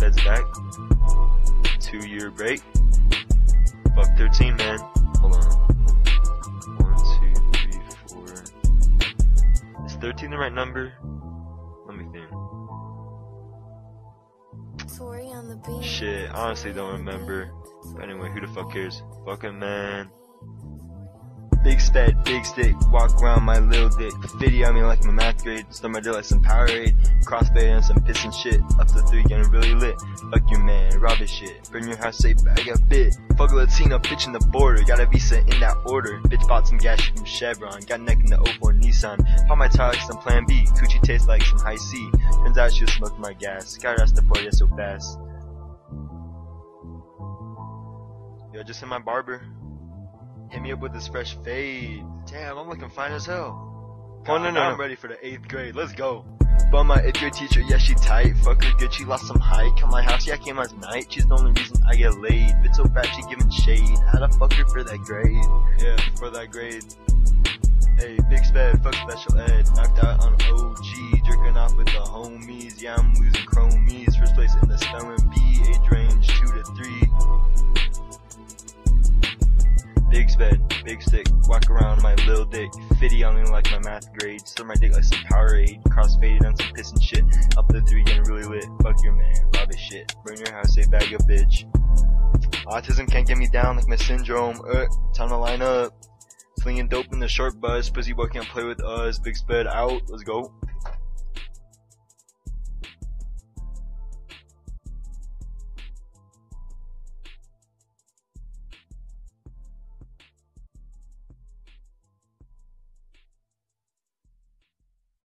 Sped's back. Two year break. Fuck 13, man. Hold on. One, two, three, four. Is 13 the right number? Let me think. Shit, honestly don't remember. But anyway, who the fuck cares? Fucking man. Big sped, big stick, walk around my little dick. 50 on me like my math grade. Start my like some Powerade. Crossfade and some pissin' shit. Up to three, getting really lit. Fuck your man, rob his shit. Bring your house, safe, bag a bit. Fuck a Latino, bitch in the border. Got a visa in that order. Bitch bought some gas from Chevron. Got neck in the 04 Nissan. Pop my tire like some plan B. Coochie tastes like some Hi-C. Turns out she was smoking my gas. Got the yeah so fast. Yo, just hit my barber. Hit me up with this fresh fade. Damn, I'm looking fine as hell. Oh no no, I'm ready for the eighth grade. Let's go. But my eighth grade teacher, yeah she tight. Fuck her good, she lost some height. Come my house, yeah I came last night. She's the only reason I get laid. Bitch so fat, she giving shade. How the fuck her for that grade? Yeah, for that grade. Hey, big sped, fuck special ed. Knocked out on OG, jerking off with the homies. Yeah, I'm losing chromies. First place in the spelling bee, age range two to three. Big big stick, walk around my little dick. Fitty on me like my math grade. Stir my dick like some Powerade. Crossfaded on some piss and shit. Up the three getting really lit. Fuck your man, his shit. Burn your house, say bag a bitch. Autism can't get me down like my syndrome. Uh, time to line up. Flinging dope in the short bus. Pussy boy can't play with us. Big sped out. Let's go.